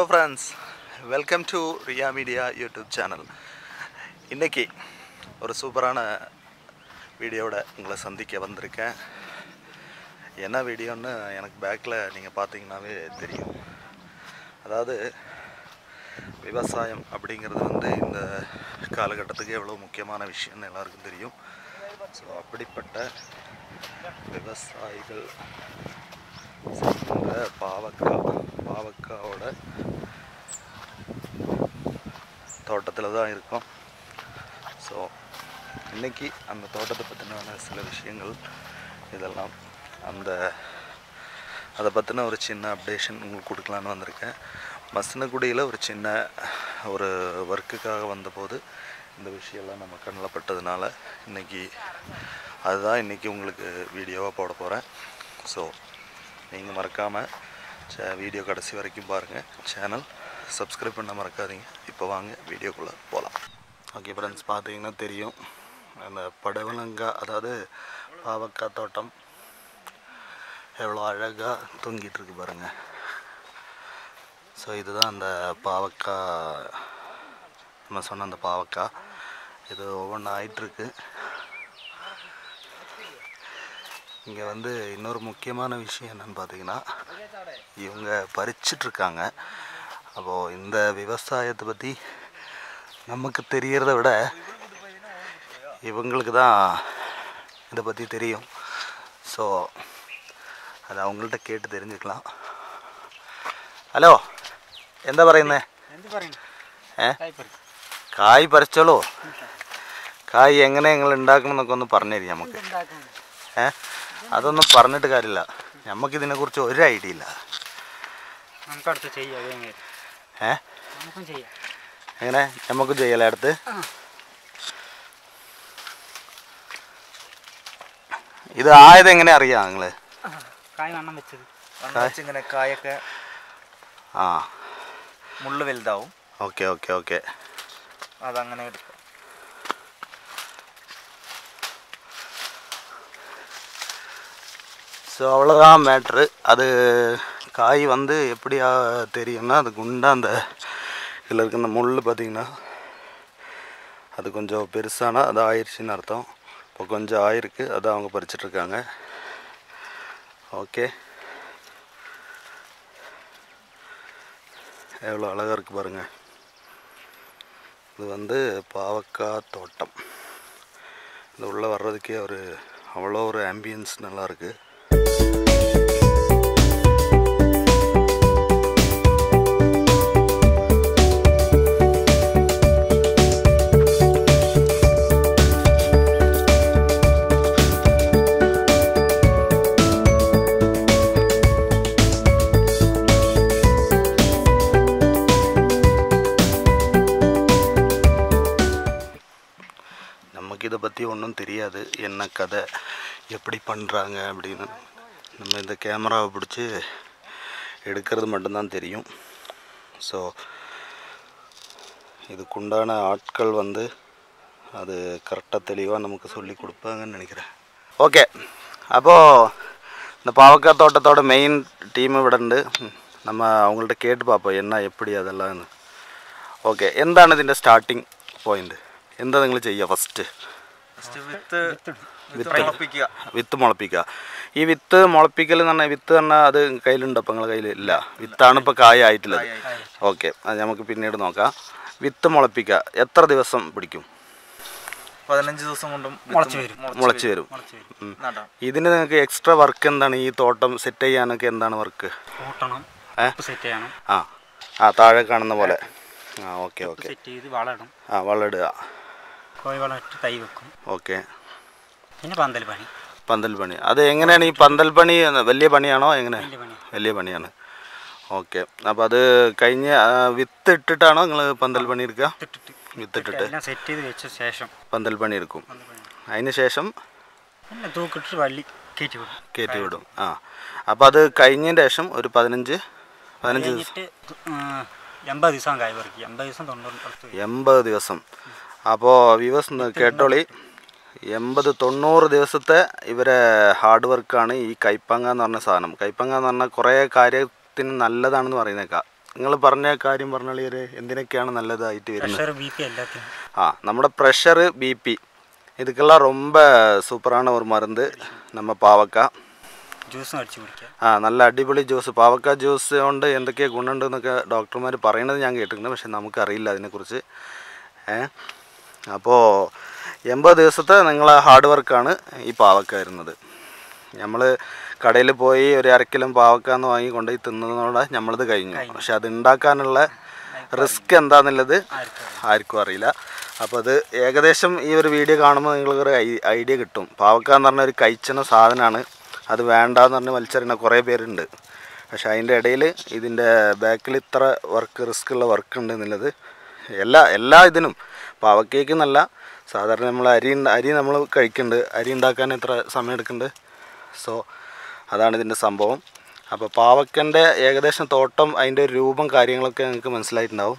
Hello friends welcome to Riya media YouTube channel இன்றைக்கி ஒரு சூப்பரான வீடியோவோட உங்களை சந்திக்க வந்திருக்கேன். என்ன வீடியோன்னு எனக்கு பேக்கில் நீங்கள் பார்த்தீங்கன்னாவே தெரியும். அதாவது விவசாயம் அப்படிங்கிறது வந்து இந்த காலகட்டத்துக்கு எவ்வளோ முக்கியமான விஷயம்னு எல்லாருக்கும் தெரியும். ஸோ அப்படிப்பட்ட விவசாயிகள் செய்கின்ற பாவக்காய் பாவக்காவோட தோட்டத்தில் தான் இருக்கோம். ஸோ இன்றைக்கி அந்த தோட்டத்தை பற்றின சில விஷயங்கள் இதெல்லாம். அந்த அதை பற்றின ஒரு சின்ன அப்டேஷன் உங்களுக்கு கொடுக்கலான்னு வந்திருக்கேன். மசனகுடியில் ஒரு சின்ன ஒரு ஒர்க்குக்காக வந்தபோது இந்த விஷயம்லாம் நம்ம கண்ணில் பட்டதுனால இன்னைக்கு அதுதான் இன்றைக்கி உங்களுக்கு வீடியோவாக போட போகிறேன் ஸோ நீங்கள் மறக்காமல் வீடியோ கடைசி வரைக்கும் பாருங்கள் சேனல் சப்ஸ்கிரைப் பண்ண மறக்காதீங்க. இப்போ வாங்க வீடியோக்குள்ளே போகலாம் ஓகே ஃப்ரெண்ட்ஸ் பார்த்தீங்கன்னா தெரியும். அந்த படவலங்காய் அதாவது பாவக்காய் தோட்டம் எவ்வளோ அழகாக தொங்கிட்டு இருக்கு பாருங்கள் ஸோ இதுதான் அந்த பாவக்காய் நம்ம சொன்ன அந்த பாவக்காய். இது ஒவ்வொன்றும் ஆயிட்டுருக்கு. இங்கே வந்து இன்னொரு முக்கியமான விஷயம் என்னென்னு பார்த்தீங்கன்னா இவங்க பறிச்சிட்ருக்காங்க அப்போது இந்த விவசாயத்தை பற்றி நமக்கு தெரியறத விட இவங்களுக்கு தான் இதை பற்றி தெரியும் ஸோ അത് അവங்கள்ட்ட കേട്ട് തിരിഞ്ഞിരിക്കലാം ഹലോ എന്താ പറയുന്നേ? ഏ? കായ് പറിച്ചോളൂ. കായ് എങ്ങനെ നിങ്ങൾ ഉണ്ടാക്കണം എന്നൊക്കെ ഒന്ന് പറഞ്ഞു തരും നമുക്ക് ഏ? അതൊന്നും പറഞ്ഞിട്ട് കാര്യമില്ല നമുക്കിതിനെക്കുറിച്ച് ഒരു ഐഡിയ ഇല്ല. നമുക്ക് അടുത്ത് ചെയ്യാം അതേ ഏ? നമുക്കും ചെയ്യാം. എങ്ങനെ? നമുക്ക് ചെയ്യലേ അടുത്ത്? ആ. ഇത് ആയത് എങ്ങനെ അറിയാം നിങ്ങൾ? ആ, കായ് വണ്ണം വെച്ചത്. ഇങ്ങനെ കായൊക്കെ ആ. മുള്ളു വലുതാവും. Okay okay okay. അതങ്ങനെ എടുക്കാം. ஸோ அவ்வளோதான் மேட்ரு அது காய் வந்து எப்படியா தெரியும்னா அது குண்டாக அந்த இதில் இருக்க அந்த முள் பார்த்திங்கன்னா அது கொஞ்சம் பெருசானா அது ஆயிடுச்சுன்னு அர்த்தம். இப்போ கொஞ்சம் ஆயிருக்கு அதை அவங்க பறிச்சிட்ருக்காங்க ஓகே எவ்வளோ அழகாக இருக்குது பாருங்கள் இது வந்து பாவக்காய் தோட்டம். இது உள்ளே வர்றதுக்கே ஒரு அவ்வளோ ஒரு ஆம்பியன்ஸ் நல்லாயிருக்கு கதை எப்படி பண்ணுறாங்க அப்படின்னு நம்ம இந்த கேமராவை பிடிச்சி எடுக்கிறது மட்டும்தான் தெரியும் ஸோ இதுக்குண்டான ஆட்கள் வந்து அது கரெக்டாக தெளிவாக நமக்கு சொல்லி கொடுப்பாங்கன்னு நினைக்கிறேன் ஓகே அப்போது இந்த பாவக்காய் தோட்டத்தோட மெயின் டீம் ഇവിടെ ഉണ്ട് நம்ம அவங்கள்ட்ட കേട്ട് பார்ப்போம் என்ன எப்படி அதெல்லாம் ഓക്കെ എന്താണ് ഇതിൻ്റെ സ്റ്റാർട്ടിങ് പോയിന്റ് എന്താ നിങ്ങൾ ചെയ്യുക ഫസ്റ്റ് ഫസ്റ്റ് വിത്ത് വിത്ത് മുളപ്പിക്കുക. വിത്ത് മുളപ്പിക്കുക. ഈ വിത്ത് മുളപ്പിക്കൽ എന്ന് പറഞ്ഞാൽ വിത്ത് പറഞ്ഞാൽ അത് കയ്യിലുണ്ടോ? അപ്പം നിങ്ങളുടെ കയ്യിൽ ഇല്ല. വിത്താണ് ഇപ്പോൾ കായ ആയിട്ടുള്ളത്. ഓക്കെ. അത് നമുക്ക് പിന്നീട് നോക്കാം. വിത്ത് മുളപ്പിക്കുക. എത്ര ദിവസം പിടിക്കും? പതിനഞ്ച് ദിവസം കൊണ്ടും മുളച്ചു വരും. ഇതിന് നിങ്ങൾക്ക് എക്സ്ട്രാ വർക്ക് എന്താണ്? ഈ തോട്ടം സെറ്റ് ചെയ്യാനൊക്കെ എന്താണ് വർക്ക്? ആ. ആ താഴെ കാണുന്ന പോലെ. ആ ഓക്കെ ഓക്കെ. ആ വളമിടുക കോഴി വളം ഇട്ട് തൈ വെക്കും. ഓക്കെ. പിന്നെ പന്തൽ പണി. പന്തൽ പണി. അത് എങ്ങനെയാണ് ഈ പന്തൽ പണി വലിയ പണിയാണോ എങ്ങനെ? വലിയ പണിയാണ്. ഓക്കെ. അപ്പോൾ അത് കഴിഞ്ഞ വിത്ത് ഇട്ടിട്ടാണോ നിങ്ങൾ പന്തൽ പണി എടുക്കുക? വിത്തിട്ടിട്ട് വിത്ത് ഇട്ടിട്ട്. എല്ലാം സെറ്റ് ചെയ്ത് വെച്ച ശേഷം പന്തൽ പണി എടുക്കും. അതിന് ശേഷം? തൂക്കിട്ട് വള്ളി കയറ്റി വിടും. കയറ്റി വിടും. ആ. അപ്പോൾ അത് കഴിഞ്ഞതിന് ശേഷം ഒരു പതിനഞ്ച് പതിനഞ്ച് ദിവസം. എൺപത് ദിവസം കായ് പറിക്കും. എൺപത് ദിവസം തൊണ്ണൂറ്. എൺപത് ദിവസം. അപ്പോൾ വ്യൂവേഴ്സ് കേട്ടോളി. എൺപത് തൊണ്ണൂറ് ദിവസത്തെ ഇവരെ ഹാർഡ് വർക്കാണ് ഈ കൈപ്പങ്ങ എന്ന് പറഞ്ഞ സാധനം കൈപ്പങ്ങ എന്ന് പറഞ്ഞാൽ കുറേ കാര്യത്തിന് നല്ലതാണെന്ന് പറയുന്നേക്കാം നിങ്ങൾ പറഞ്ഞ കാര്യം പറഞ്ഞാൽ ഒരു എന്തിനൊക്കെയാണ് നല്ലതായിട്ട് വരുന്നത് ப்ரெஷர் பிபி எல்லாத்தையும் ஆ நம்மளோட ப்ரெஷரு பிபி இதுக்கெல்லாம் ரொம்ப சூப்பரான ஒரு மருந்து நம்ம പാവക്ക ജ്യൂസും അടിച്ചു കുടിക്കുക ആ നല്ല അടിപൊളി ജ്യൂസ് പാവക്ക ജ്യൂസ് കൊണ്ട് എന്തൊക്കെ ഗുണമുണ്ടെന്നൊക്കെ ഡോക്ടർമാർ പറയുന്നത് ഞാൻ കേട്ടിട്ടുണ്ട് പക്ഷെ നമുക്കറിയില്ല അതിനെക്കുറിച്ച് ഏ അപ്പോൾ എൺപത് ദിവസത്തെ നിങ്ങളെ ഹാർഡ് വർക്കാണ് ഈ പാവക്ക വരുന്നത്. നമ്മൾ കടയിൽ പോയി ഒരു അരക്കിലും പാവക്ക എന്ന് വാങ്ങി കൊണ്ടുപോയി തിന്നതോടെ നമ്മളത് കഴിഞ്ഞു. പക്ഷെ അത് ഉണ്ടാക്കാനുള്ള റിസ്ക് എന്താണെന്നുള്ളത് ആർക്കും അറിയില്ല. അപ്പോൾ അത് ഏകദേശം ഈ ഒരു വീഡിയോ കാണുമ്പോൾ നിങ്ങൾക്കൊരു ഐഡിയ കിട്ടും. പാവക്ക എന്ന് പറഞ്ഞ ഒരു കഴിച്ചണ സാധനമാണ് അത് വേണ്ടാന്ന് പറഞ്ഞ് വലിച്ചെറിയുന്ന കുറേ പേരുണ്ട്. പക്ഷെ അതിന്റെ ഇടയിൽ ഇതിന്റെ ബാക്കിൽ ഇത്ര വർക്ക് റിസ്ക് ഉള്ള വർക്ക് ഉണ്ട് എന്നുള്ളത് എല്ലാ എല്ലാ ഇതിനും പാവക്കേക്ക് എന്നല്ല സാധാരണ നമ്മൾ അരി അരി നമ്മൾ കഴിക്കുന്നുണ്ട് അരി ഉണ്ടാക്കാൻ എത്ര സമയം എടുക്കുന്നുണ്ട് സോ അതാണ് ഇതിന്റെ സംഭവം. അപ്പോൾ പാവക്കന്റെ ഏകദേശം തോട്ടം അതിന്റെ രൂപം കാര്യങ്ങളൊക്കെ നിങ്ങൾക്ക് മനസ്സിലായിട്ടുണ്ടാവും.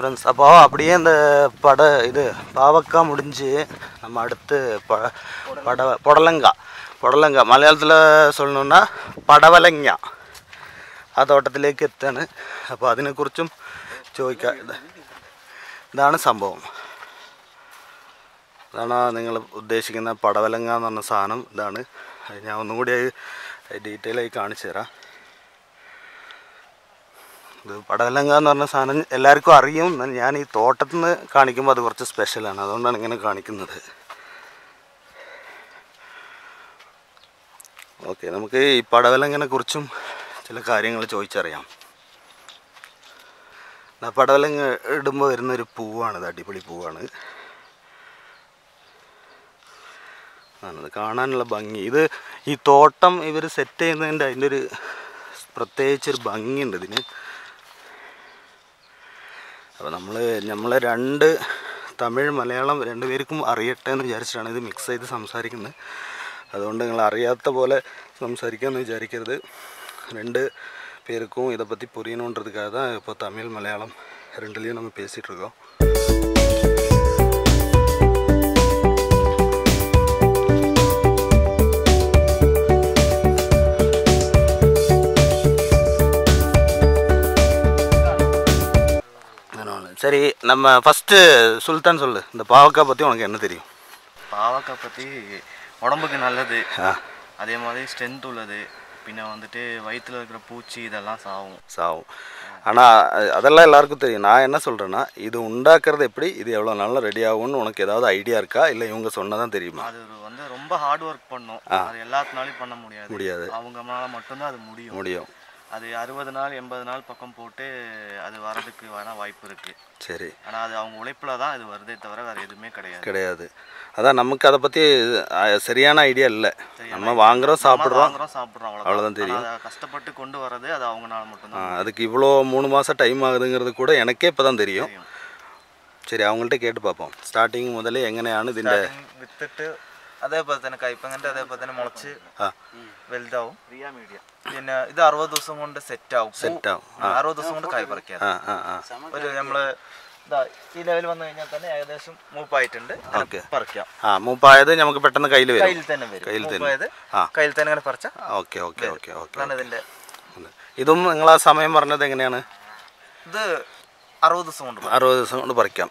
ஃப்ரெண்ட்ஸ் அப்போ அப்படியே இந்த பட இது பாவக்காய் முடிஞ்சு நம்ம அடுத்து ப பட புடலங்காய் புடலங்காய் മലയാളത്തിൽ சொல்லணுன்னா പടവലങ്ങ ആ തോട്ടത്തിലേക്ക് എത്താണ് അപ്പോൾ അതിനെക്കുറിച്ചും ചോദിക്കാം ഇത് ഇതാണ് സംഭവം അതാണ് നിങ്ങൾ ഉദ്ദേശിക്കുന്ന പടവലങ്ങ എന്ന് പറഞ്ഞ സാധനം ഇതാണ് അത് ഞാൻ ഒന്നും കൂടി ഡീറ്റെയിൽ ആയി കാണിച്ചു തരാം ഇത് പടവലങ്ക എന്ന് പറഞ്ഞ സാധനം എല്ലാവർക്കും അറിയും. ഞാൻ ഈ തോട്ടത്തിൽ നിന്ന് കാണിക്കുമ്പോൾ അത് കുറച്ച് സ്പെഷ്യലാണ് അതുകൊണ്ടാണ് ഇങ്ങനെ കാണിക്കുന്നത്. ഓക്കെ നമുക്ക് ഈ പടവലങ്ങനെ കുറിച്ചും ചില കാര്യങ്ങൾ ചോദിച്ചറിയാം. പടവലങ്ങ ഇടുമ്പോൾ വരുന്നൊരു പൂവാണ്. ഇത് അടിപൊളി പൂവാണ്. ആണത് കാണാനുള്ള ഭംഗി. ഇത് ഈ തോട്ടം ഇവർ സെറ്റ് ചെയ്യുന്നതിന്റെ അതിന്റെ ഒരു പ്രത്യേകിച്ചൊരു ഭംഗിയുണ്ട് ഇതിന്. അപ്പോൾ നമ്മൾ നമ്മളെ രണ്ട് തമിഴ് മലയാളം രണ്ട് പേർക്കും അറിയട്ടെ എന്ന് വിചാരിച്ചിട്ടാണ് ഇത് മിക്സ് ചെയ്ത് സംസാരിക്കുന്നത് അതുകൊണ്ട് നിങ്ങൾ അറിയാത്ത പോലെ സംസാരിക്കാമെന്ന് വിചാരിക്കരുത് രണ്ട് பேருக்கும் இதை பற்றி புரியணுன்றதுக்காக தான் இப்போ தமிழ் மலையாளம் ரெண்டுலேயும் நம்ம பேசிகிட்டு சரி நம்ம ஃபஸ்ட்டு சுல்தான் சொல்லு. இந்த பாவக்காய் பற்றி உனக்கு என்ன தெரியும்? பாவக்காய் பற்றி உடம்புக்கு நல்லது. அதே மாதிரி ஸ்ட்ரென்த் உள்ளது. பின்ன வந்துட்டு வயிற்றுல இருக்கிற பூச்சி இதெல்லாம் சாவும். சாவும். ஆனால் அதெல்லாம் எல்லாருக்கும் தெரியும். நான் என்ன சொல்கிறேன்னா இது உண்டாக்குறது எப்படி இது எவ்வளோ நாளில் ரெடி ஆகும்னு உனக்கு ஏதாவது ஐடியா இருக்கா? இல்லை இவங்க சொன்னதான் தெரியுமா? அது வந்து ரொம்ப ஹார்ட் ஒர்க் பண்ணும். அது எல்லாத்தினாலையும் பண்ண முடியாது. முடியாது. அவங்கனால மட்டும்தான் அது முடியும். முடியும். அது அறுபது நாள் எண்பது நாள் பக்கம் போட்டு அது வர்றதுக்கு வேணால் வாய்ப்பு இருக்குது சரி. ஆனால் அது அவங்க உழைப்பில் தான் அது வருதே தவிர வேறு எதுவுமே கிடையாது. கிடையாது. அதான் நமக்கு அதை பற்றி சரியான ஐடியா இல்லை. நம்ம வாங்குகிறோம் சாப்பிட்றோம். வாங்குறோம் சாப்பிட்றோம் அவ்வளோதான் தெரியும். கஷ்டப்பட்டு கொண்டு வரது அது அவங்கனால மட்டும்தான். அதுக்கு இவ்வளோ மூணு மாதம் டைம் ஆகுதுங்கிறது கூட எனக்கே இப்போ தான் தெரியும். சரி அவங்கள்ட்ட கேட்டு பார்ப்போம். ஸ்டார்டிங் முதல்ல எங்கனையானு ഇതിന്റെ വിത്തിട്ട് അതേപോലെ തന്നെ കയ്പങ്ങൻ്റെ അതേപോലെ തന്നെ മുളച്ച് ஆ. വലുതാവും. പിന്നെ ഇത് അറുപത് ദിവസം കൊണ്ട് സെറ്റ് ആവും സെറ്റ് ആവും. അറുപത് ദിവസം കൊണ്ട് കായ് പറിക്കാം. ഒരു നമ്മൾ ഇതാ ഈ ലെവൽ വന്നു കഴിഞ്ഞാൽ തന്നെ ഏകദേശം മൂപ്പായിട്ടുണ്ട്. പറിക്കാം. ആ മൂപ്പായത് നമുക്ക് പെട്ടെന്ന് കയ്യിൽ വരും. കയ്യിൽ തന്നെ വരും. കയ്യിൽ തന്നെ. കയ്യിൽ തന്നെ ഇങ്ങനെ പറിച്ച ഓക്കെ ഓക്കെ ഓക്കെ ഓക്കെ ഇതിന്റെ ഇതും നിങ്ങൾ ആ സമയം പറഞ്ഞത് എങ്ങനെയാണ്? ഇത് അറുപത് ദിവസം കൊണ്ട്. അറുപത് ദിവസം കൊണ്ട് പറിക്കാം.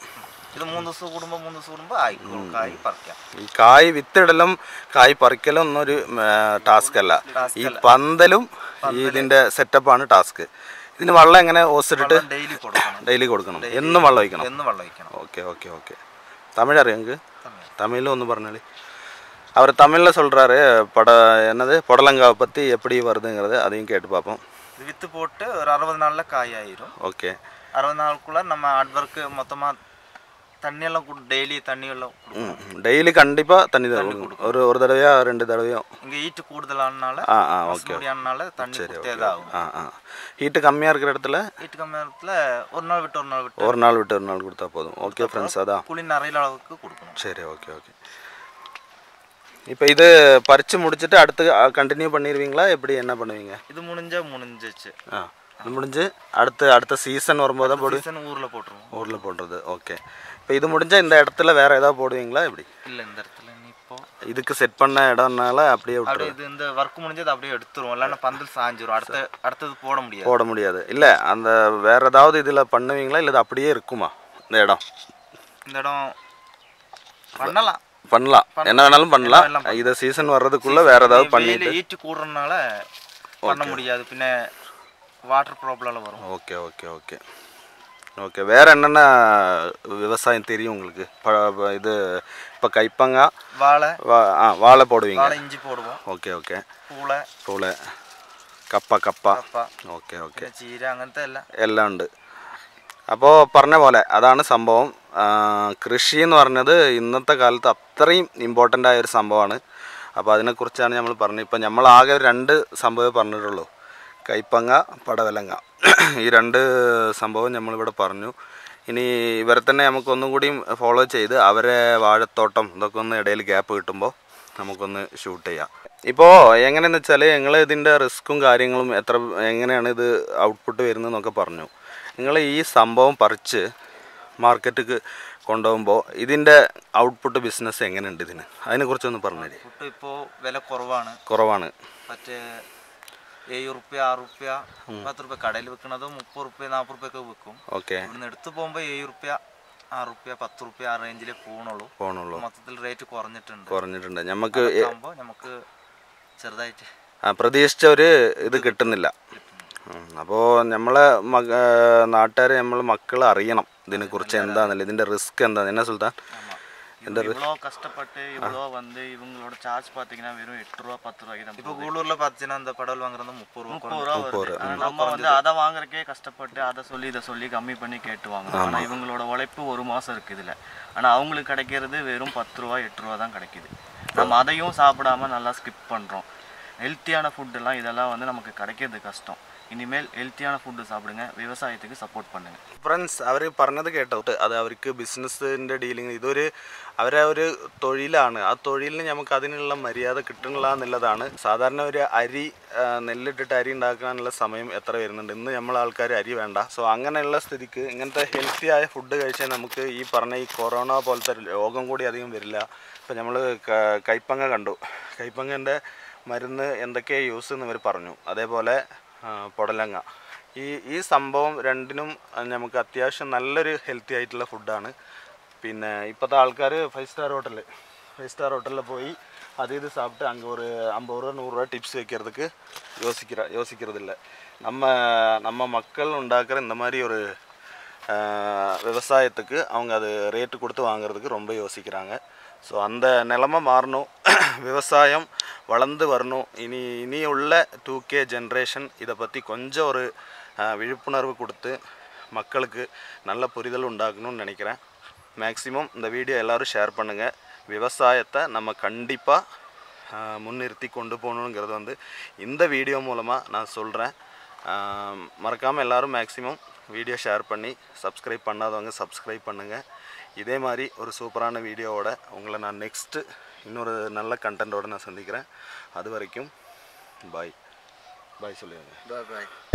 ഇത് മൂന്ന് ദിവസം കൂടുമ്പോ മൂന്ന് ദിവസം കൂടുമ്പോ ആയിക്കോളും കായ് പറിക്കാം ഈ കായ് വിത്തിടലും കായ് പറിക്കലും ഒന്നൊരു ടാസ്ക് അല്ല ഈ പന്തലും ഈ ഇതിന്റെ സെറ്റപ്പാണ് ടാസ്ക് ഇതിന് വെള്ളം എങ്ങനെ ഓസിട്ടിട്ട് ഡെയിലി കൊടുക്കണം ഡെയിലി കൊടുക്കണം എന്നും വെള്ളം ഒഴിക്കണം എന്ന് വെള്ളം ഒഴിക്കണം ஓகே ஓகே ஓகே தமிழ் அறியும் எனக்கு தமிழில் ஒன்று പറഞ്ഞാല് அவர் தமிழில் சொல்கிறாரு பட என்னது புடலங்காவை பற்றி எப்படி வருதுங்கிறது அதையும் கேட்டு பார்ப்போம் இது வித்து போட்டு ஒரு அறுபது நாளில் காய் ஆயிரும் ஓகே அறுபது நாளுக்குள்ள நம்ம ஹார்ட் ஒர்க்கு மொத்தமாக தண்ணியெல்லாம் கொடு டெய்லி தண்ணியெல்லாம் டெய்லி கண்டிப்பாக தண்ணி தரும் ஒரு ஒரு தடவையா ரெண்டு தடவையும் இங்கே ஈட்டு கூடுதலானால ஆ ஆ ஓகே முடியாதனால தண்ணி தான் ஆகும். ஆ ஆ. ஹீட்டு கம்மியாக இருக்கிற இடத்துல? ஈட்டு கம்மி நேரத்தில் ஒரு நாள் விட்டு ஒரு நாள் விட்டு. ஒரு நாள் விட்டு ஒரு நாள் கொடுத்தா போதும். ஓகே ஃப்ரெண்ட்ஸ் அதான். குழி நிறைய அளவுக்கு கொடுக்கணும். சரி ஓகே ஓகே இப்போ இது பறித்து முடிச்சுட்டு அடுத்து கண்டினியூ பண்ணிடுவீங்களா எப்படி என்ன பண்ணுவீங்க? இது முடிஞ்சா முடிஞ்சிச்சு. ஆ முடிஞ்சு அடுத்து அடுத்த சீசன் வரும்போது தான் போடு சீசன் ஊரில் போட்டுருவோம். ஊரில் போடுறது ஓகே இப்போ இது முடிஞ்சால் இந்த இடத்துல வேறு ஏதாவது போடுவீங்களா? எப்படி? இல்லை இந்த இடத்துல இப்போ இதுக்கு செட் பண்ண இடம்னால அப்படியே விட்டுரு அப்படியே இது இந்த ஒர்க் முடிஞ்சது அப்படியே எடுத்துருவோம். இல்லைன்னா பந்தல் சாஞ்சிரும். அடுத்த அடுத்தது போட முடியாது. போட முடியாது. இல்லை அந்த வேற ஏதாவது இதில் பண்ணுவீங்களா? இல்லை அப்படியே இருக்குமா இந்த இடம்? இந்த இடம் பண்ணலாம். பண்ணலாம். என்ன வேணாலும் பண்ணலாம். இதை சீசன் வர்றதுக்குள்ள வேற ஏதாவது பண்ணிட்டு ஈட்டு கூடுறதுனால பண்ண முடியாது. பின்ன வாட்டர் ப்ராப்ளம் வரும். ஓகே ஓகே ஓகே ஓகே வேற என்னென்ன விவசாயம் தெரியும் உங்களுக்கு ப- ப- இது இப்போ கைப்பங்காய் வாழை வா ஆ வாழை போடுவீங்க வாழை இஞ்சி போடுவோம் ഓക്കെ ഓക്കെ പൂള പൂള് കപ്പ കപ്പ കപ്പ ഓക്കെ ഓക്കെ പിന്നെ ചീര അങ്ങനത്തെ എല്ലാം എല്ലാം ഉണ്ട് അപ്പോൾ പറഞ്ഞ പോലെ അതാണ് സംഭവം ആ, കൃഷി എന്ന് പറഞ്ഞത് ഇന്നത്തെ കാലത്ത് അത്രയും ഇമ്പോർട്ടൻ്റ് ആയ ഒരു സംഭവമാണ് അപ്പോൾ അതിനെക്കുറിച്ചാണ് നമ്മൾ പറഞ്ഞത് ഇപ്പം നമ്മൾ ആകെ രണ്ട് സംഭവമേ പറഞ്ഞിട്ടുള്ളൂ കൈപ്പങ്ങ പടവലങ്ങ. ഈ രണ്ട് സംഭവം നമ്മളിവിടെ പറഞ്ഞു. ഇനി ഇവരെ തന്നെ നമുക്കൊന്നും കൂടിയും ഫോളോ ചെയ്ത് അവരെ വാഴത്തോട്ടം ഇതൊക്കെ ഒന്ന് ഇടയിൽ ഗ്യാപ്പ് കിട്ടുമ്പോൾ നമുക്കൊന്ന് ഷൂട്ട് ചെയ്യാം. ഇപ്പോൾ എങ്ങനെയെന്ന് വെച്ചാൽ ഞങ്ങൾ ഇതിന്റെ റിസ്ക്കും കാര്യങ്ങളും എത്ര എങ്ങനെയാണ് ഇത് ഔട്ട്പുട്ട് വരുന്നതെന്നൊക്കെ പറഞ്ഞു. നിങ്ങൾ ഈ സംഭവം പറിച്ച് മാർക്കറ്റിക്ക് കൊണ്ടുപോകുമ്പോൾ ഇതിന്റെ ഔട്ട്പുട്ട് ബിസിനസ് എങ്ങനെയുണ്ട് ഇതിന്? അതിനെക്കുറിച്ചൊന്ന് പറഞ്ഞുതരി ഫുഡ് ഇപ്പോൾ വില കുറവാണ്. കുറവാണ്. മറ്റേ ഏഴ് റുപ്യ ആറ് റുപ്യ പത്ത് റുപ്യ കടയിൽ വെക്കണത് മുപ്പത് റുപ്യ നാൽപ്പത് റുപ്യ ഒക്കെ വെക്കും ഇവിടുന്ന് എടുത്തു പോകുമ്പോൾ ഏഴ് റുപ്യ ആറ് റുപ്യ പത്ത് റുപ്യ ആ റേഞ്ചിലേ പോകണുള്ളൂ പോകണുള്ളൂ മൊത്തത്തിൽ റേറ്റ് കുറഞ്ഞിട്ടുണ്ട്. കുറഞ്ഞിട്ടുണ്ട്. നമുക്ക് നമുക്ക് ചെറുതായിട്ട് ആ, പ്രതീക്ഷിച്ച ഒരു ഇത് കിട്ടുന്നില്ല. അപ്പോൾ നമ്മളെ മക നാട്ടുകാർ നമ്മൾ മക്കൾ അറിയണം. ഇതിനെക്കുറിച്ച് എന്താണെന്നില്ല ഇതിന്റെ റിസ്ക് എന്താണെന്ന് എന്നാ സുൽത്താൻ? இவ்வளோ கஷ்டப்பட்டு இவ்வளோ வந்து இவங்களோட சார்ஜ் பார்த்தீங்கன்னா வெறும் எட்டு ரூபா பத்து ரூபாய்க்கு தான் இப்போ கூடூரில் பார்த்தீங்கன்னா அந்த படல் வாங்குறது முப்பது ரூபா முப்பது ரூபா வருது. நம்ம வந்து அதை வாங்குறக்கே கஷ்டப்பட்டு அதை சொல்லி இதை சொல்லி கம்மி பண்ணி கேட்டு வாங்கணும் ஆனால் இவங்களோட உழைப்பு ஒரு மாதம் இருக்குது இதில் ஆனால் அவங்களுக்கு கிடைக்கிறது வெறும் பத்து ரூபா எட்டு ரூபா தான் கிடைக்குது. நம்ம அதையும் சாப்பிடாம நல்லா ஸ்கிப் பண்ணுறோம் ஹெல்த்தியான ஃபுட்டெல்லாம் இதெல்லாம் வந்து நமக்கு கிடைக்கிறது கஷ்டம் இனிமேல் ஹெல்த்தியான ஃபுட்டு சாப்பிடுங்க விவசாயத்துக்கு சப்போர்ட் பண்ணுங்க ഫ്രണ്ട്സ് അവർ പറഞ്ഞത് കേട്ടോ അത് അവർക്ക് ബിസിനസ്സിൻ്റെ ഡീലിങ് ഇതൊരു അവരെ ഒരു തൊഴിലാണ് ആ തൊഴിലിന് നമുക്ക് അതിനുള്ള മര്യാദ കിട്ടണില്ല എന്നുള്ളതാണ് സാധാരണ ഒരു അരി ആ, നെല്ലിട്ടിട്ട് അരി ഉണ്ടാക്കാനുള്ള സമയം എത്ര വരുന്നുണ്ട് ഇന്ന് നമ്മൾ ആൾക്കാർ അരി വേണ്ട സോ അങ്ങനെയുള്ള സ്ഥിതിക്ക് ഇങ്ങനത്തെ ഹെൽത്തി ആയ ഫുഡ് കഴിച്ചാൽ നമുക്ക് ഈ പറഞ്ഞ ഈ കൊറോണ പോലത്തെ രോഗം കൂടി അധികം വരില്ല ഇപ്പം നമ്മൾ കൈപ്പങ്ങ കണ്ടു കൈപ്പങ്ങൻ്റെ മരുന്ന് എന്തൊക്കെയാണ് യൂസ് എന്ന് ഇവർ പറഞ്ഞു അതേപോലെ ആ, പൊടലങ്ങ ഈ ഈ സംഭവം രണ്ടിനും അഹ് നമുക്ക് അത്യാവശ്യം നല്ലൊരു ഹെൽത്തി ആയിട്ടുള്ള ഫുഡാണ് പിന്നെ ഇപ്പോഴത്തെ ആൾക്കാർ five star hotel five star ஹோட்டலில் போய் அது இது சாப்பிட்டு அங்கே ஒரு ஐம்பது ரூபா நூறுரூவா டிப்ஸ் வைக்கிறதுக்கு யோசிக்கிற யோசிக்கிறது இல்லை நம்ம நம்ம மக்கள் உண்டாக்குற இந்த மாதிரி ஒரு ஆஹ், விவசாயத்துக்கு அவங்க அது ரேட்டு கொடுத்து வாங்குறதுக்கு ரொம்ப யோசிக்கிறாங்க ஸோ அந்த நிலமை மாறணும். விவசாயம் வளர்ந்து வரணும். இனி இனி உள்ள டூ கே ஜென்ரேஷன் இதை பற்றி கொஞ்சம் ஒரு விழிப்புணர்வு கொடுத்து மக்களுக்கு நல்ல புரிதல் உண்டாக்கணும்னு நினைக்கிறேன். மேக்ஸிமம் இந்த வீடியோ எல்லோரும் ஷேர் பண்ணுங்கள் விவசாயத்தை நம்ம கண்டிப்பாக முன்னிறுத்தி கொண்டு போகணுங்கிறது வந்து இந்த வீடியோ மூலமாக நான் சொல்கிறேன் மறக்காமல் எல்லாரும் மேக்ஸிமம் வீடியோ ஷேர் பண்ணி சப்ஸ்கிரைப் பண்ணாதவங்க சப்ஸ்கிரைப் பண்ணுங்கள் இதே மாதிரி ஒரு சூப்பரான வீடியோவோட உங்களை நான் நெக்ஸ்ட்டு இன்னொரு நல்ல கண்டென்ட்டோடு நான் சந்திக்கிறேன். அது வரைக்கும் பாய் பாய் சொல்லுவாங்க பாய் பாய்